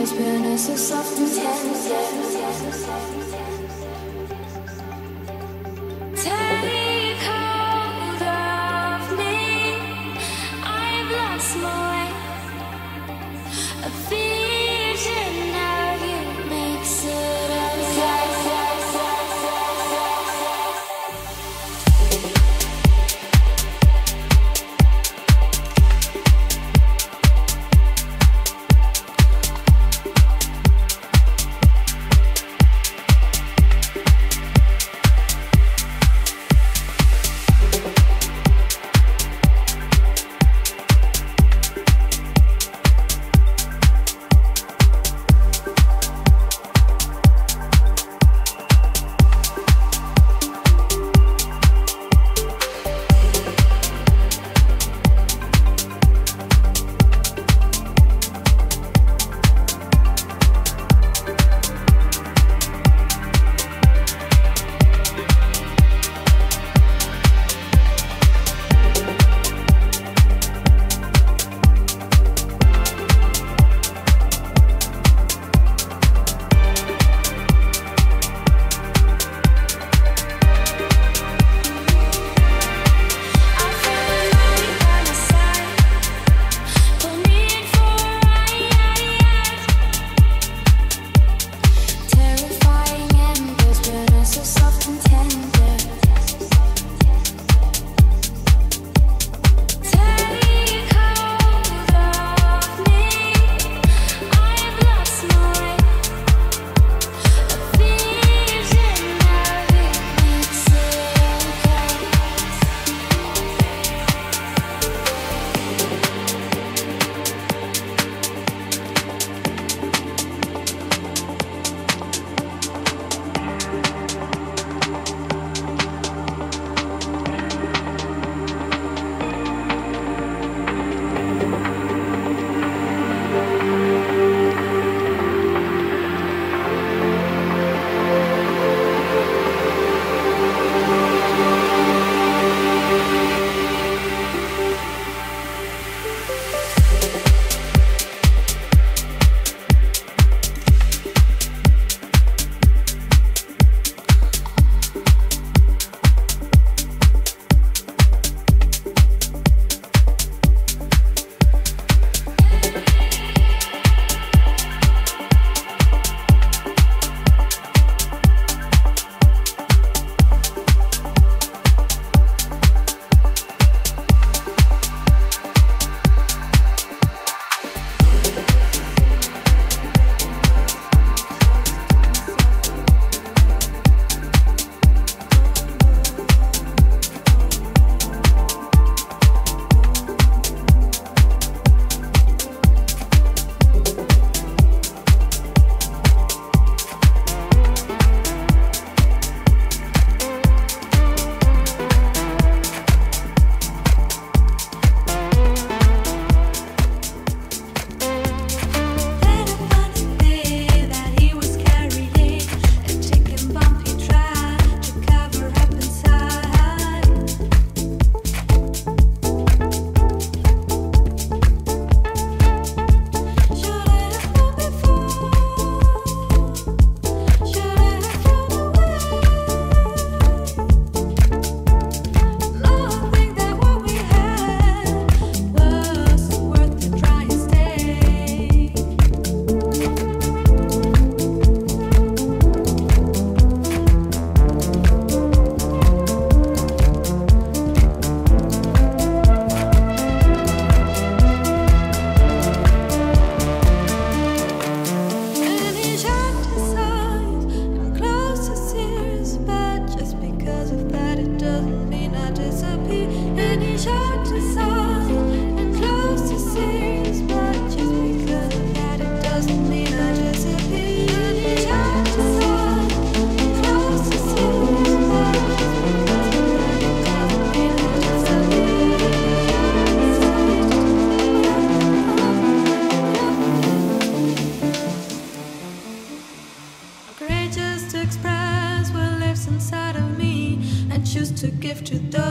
has been a soft and. give to those.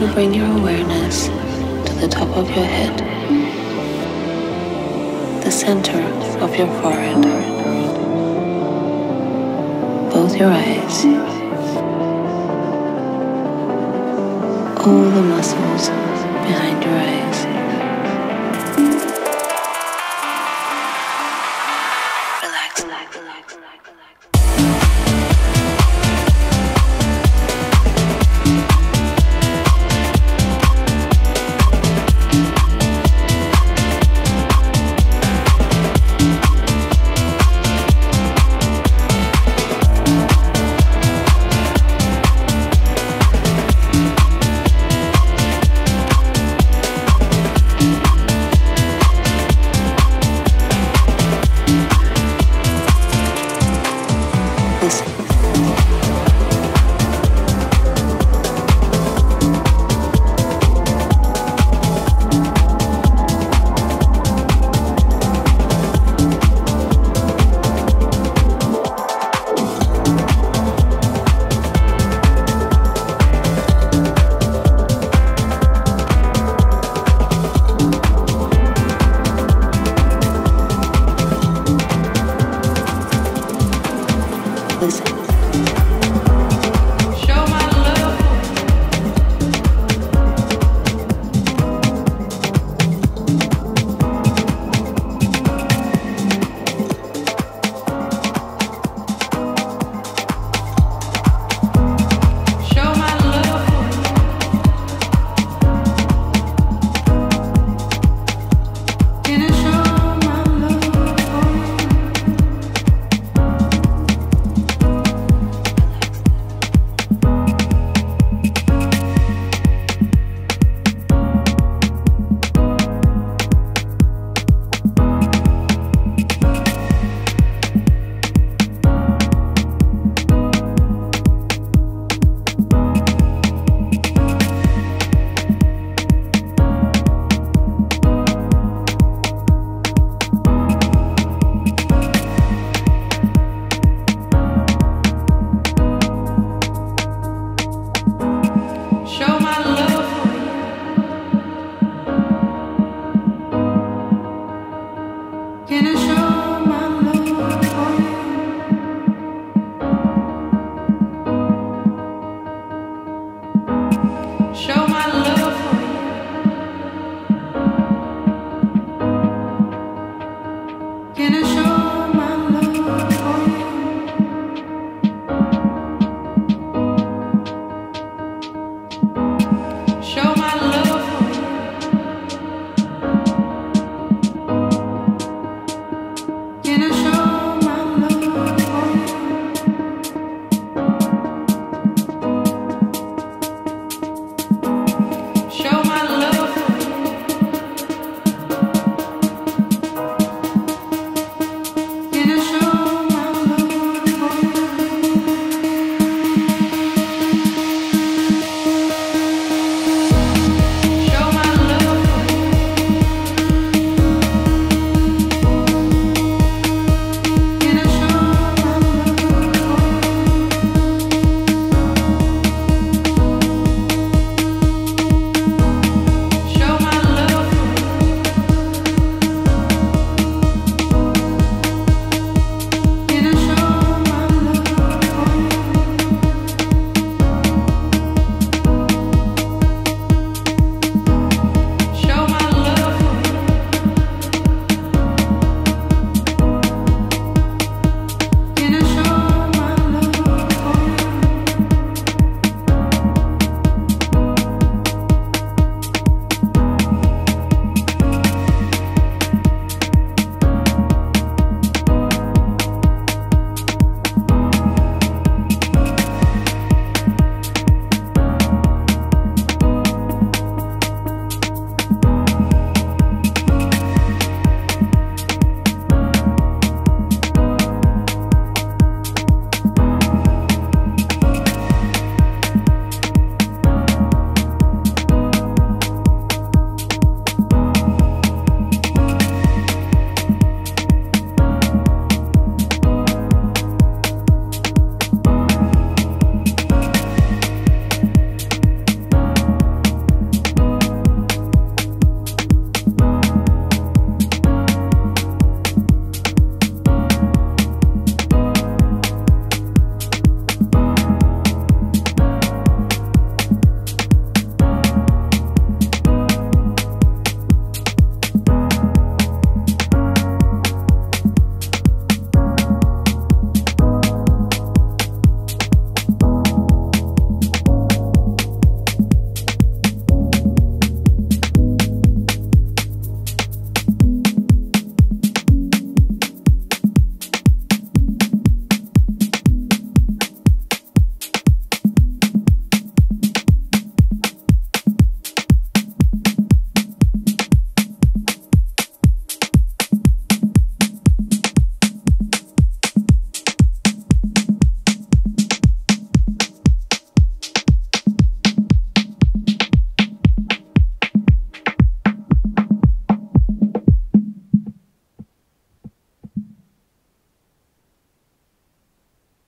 To bring your awareness to the top of your head, the center of your forehead, both your eyes, all the muscles.